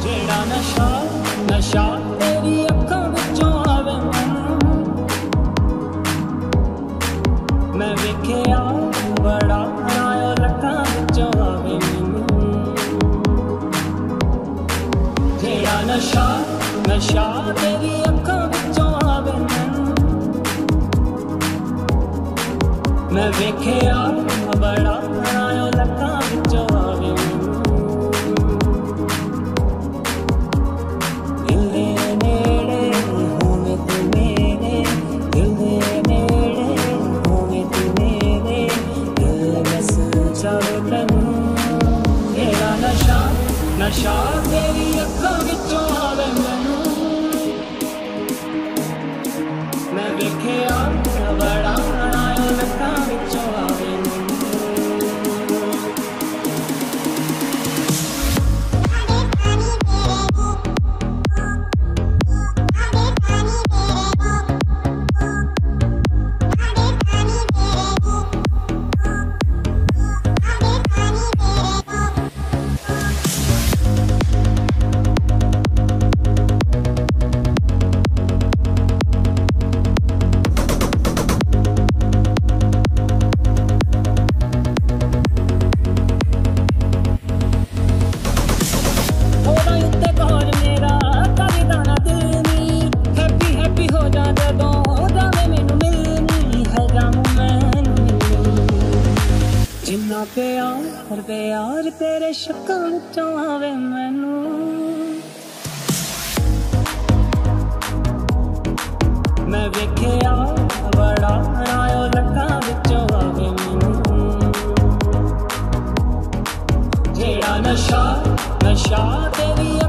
ਜਿਹੜਾ ਨਸ਼ਾ ਨਸ਼ਾ ਤੇਰੀ ਅੱਖਾਂ ਵਿੱਚੋਂ ਆਵੇ ਮੈਨੂੰ ਮੈਂ ਵੇਖਿਆ ਬੜਾ ਜਿਹੜਾ ਨਸ਼ਾ ਨਸ਼ਾ ਤੇਰੀ ਅੱਖਾਂ ਵਿੱਚੋਂ ਆਵੇ ਮੈਨੂੰ ਮੈਂ ਵੇਖਿਆ ਬੜਾ ਆਇਓ ਲੱਖਾਂ ਨਸ਼ਾ ਤੇਰੀ ਅੱਖਾਂ ਵਿੱਚੋਂ ਆਵੇ ਮੈਨੂੰ ਮੈਂ ਵੇਖਿਆ ਜਿੰਨਾ ਪਿਆਰ ਪਿਆਰ ਤੇਰੇ ਸ਼ੱਕਾਂ ਵਿੱਚੋਂ ਆਵੇ ਮੈਨੂੰ ਮੈਂ ਵੇਖਿਆ ਬੜਾ ਆਇਓ ਲੱਖਾਂ ਵਿੱਚੋਂ ਆਵੇ ਮੈਨੂੰ ਜਿਹੜਾ ਨਸ਼ਾ ਨਸ਼ਾ ਤੇਰੀ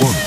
one.